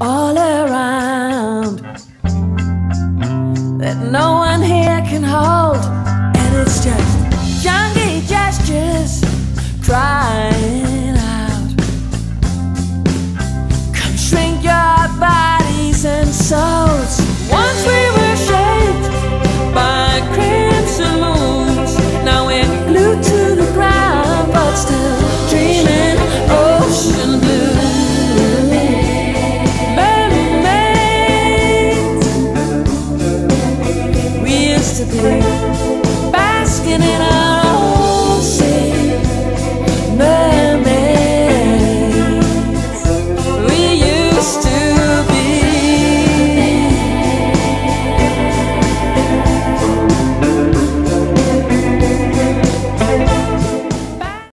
all around that no one here can hold. good.